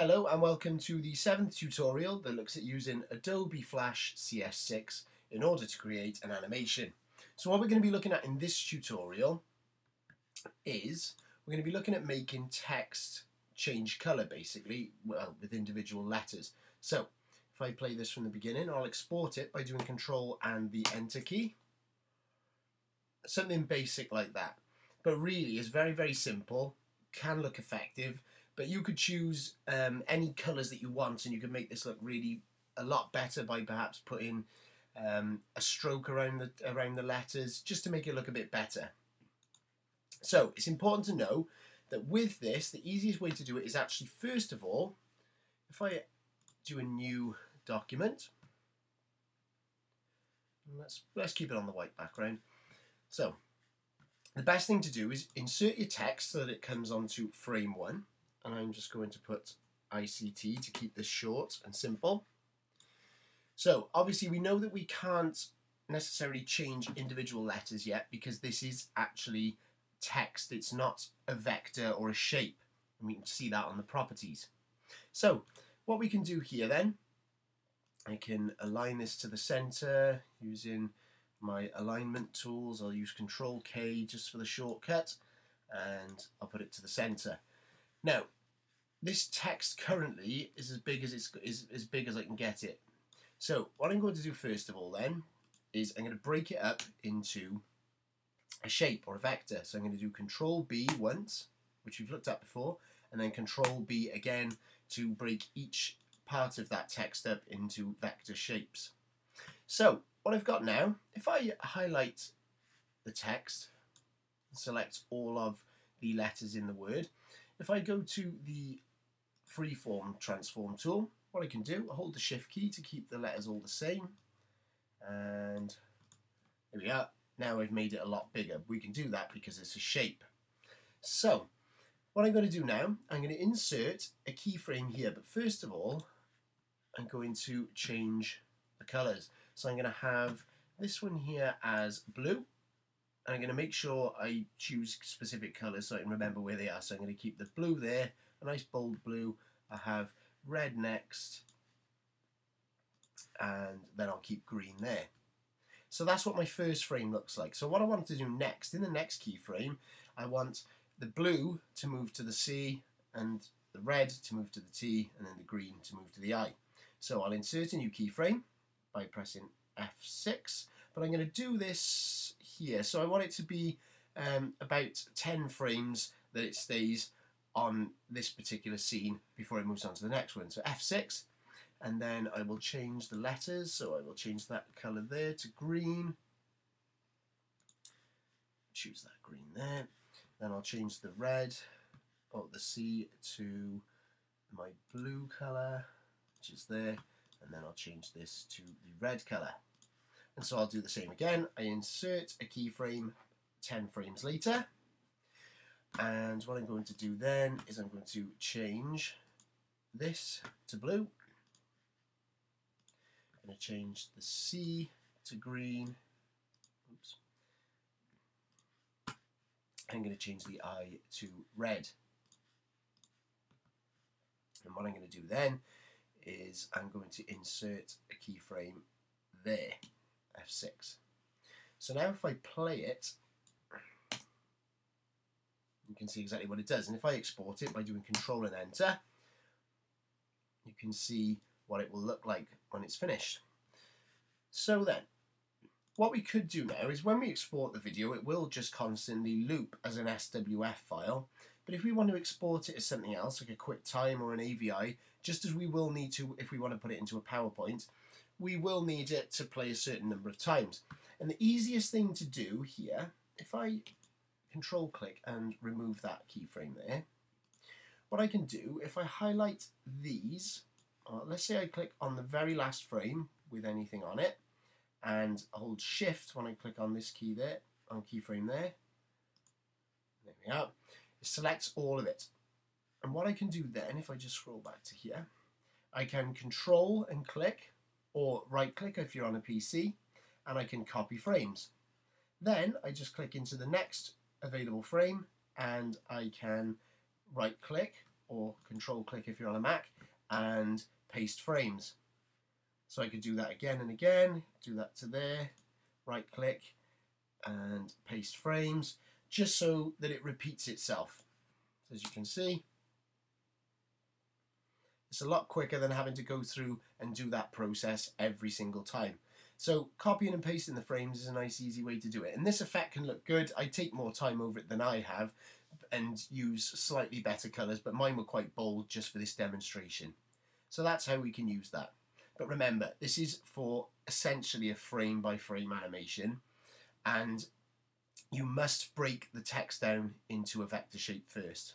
Hello and welcome to the seventh tutorial that looks at using Adobe Flash CS6 in order to create an animation. So what we're going to be looking at in this tutorial is we're going to be looking at making text change colour basically well with individual letters. So if I play this from the beginning I'll export it by doing control and the enter key. Something basic like that. But really it's very very simple, can look effective but you could choose um, any colours that you want and you can make this look really a lot better by perhaps putting um, a stroke around the around the letters just to make it look a bit better. So it's important to know that with this the easiest way to do it is actually first of all if I do a new document let's let's keep it on the white background so the best thing to do is insert your text so that it comes onto frame one and I'm just going to put ICT to keep this short and simple. So obviously we know that we can't necessarily change individual letters yet because this is actually text. It's not a vector or a shape. And we can see that on the properties. So what we can do here then, I can align this to the center using my alignment tools. I'll use Control K just for the shortcut and I'll put it to the center. Now, this text currently is as big as it's is as big as I can get it. So what I'm going to do first of all then is I'm going to break it up into a shape or a vector. So I'm going to do Control B once, which we've looked at before, and then Control B again to break each part of that text up into vector shapes. So what I've got now, if I highlight the text, select all of the letters in the word, if I go to the freeform transform tool, what I can do, I hold the shift key to keep the letters all the same. And there we are. Now I've made it a lot bigger. We can do that because it's a shape. So what I'm going to do now, I'm going to insert a keyframe here. But first of all, I'm going to change the colors. So I'm going to have this one here as blue. And I'm going to make sure I choose specific colors so I can remember where they are. So I'm going to keep the blue there, a nice bold blue. I have red next, and then I'll keep green there. So that's what my first frame looks like. So what I want to do next, in the next keyframe, I want the blue to move to the C, and the red to move to the T, and then the green to move to the I. So I'll insert a new keyframe by pressing F6, but I'm going to do this here. So I want it to be um, about 10 frames that it stays on this particular scene before it moves on to the next one. So F6, and then I will change the letters. So I will change that colour there to green. Choose that green there. Then I'll change the red or the C to my blue colour, which is there. And then I'll change this to the red colour. And so I'll do the same again. I insert a keyframe 10 frames later. And what I'm going to do then is I'm going to change this to blue. I'm going to change the C to green. Oops. I'm going to change the I to red. And what I'm going to do then is I'm going to insert a keyframe there, F6. So now if I play it, you can see exactly what it does. And if I export it by doing Control and Enter, you can see what it will look like when it's finished. So then, what we could do now is when we export the video, it will just constantly loop as an SWF file. But if we want to export it as something else, like a QuickTime or an AVI, just as we will need to if we want to put it into a PowerPoint, we will need it to play a certain number of times. And the easiest thing to do here, if I control click and remove that keyframe there. What I can do, if I highlight these, uh, let's say I click on the very last frame with anything on it, and hold shift when I click on this key there, on keyframe there. There we are. It selects all of it. And what I can do then, if I just scroll back to here, I can control and click, or right click if you're on a PC, and I can copy frames. Then I just click into the next available frame and I can right click or control click if you're on a Mac and paste frames. So I could do that again and again, do that to there, right click and paste frames, just so that it repeats itself. As you can see, it's a lot quicker than having to go through and do that process every single time. So copying and pasting the frames is a nice easy way to do it. And this effect can look good. I take more time over it than I have and use slightly better colours, but mine were quite bold just for this demonstration. So that's how we can use that. But remember, this is for essentially a frame by frame animation and you must break the text down into a vector shape first.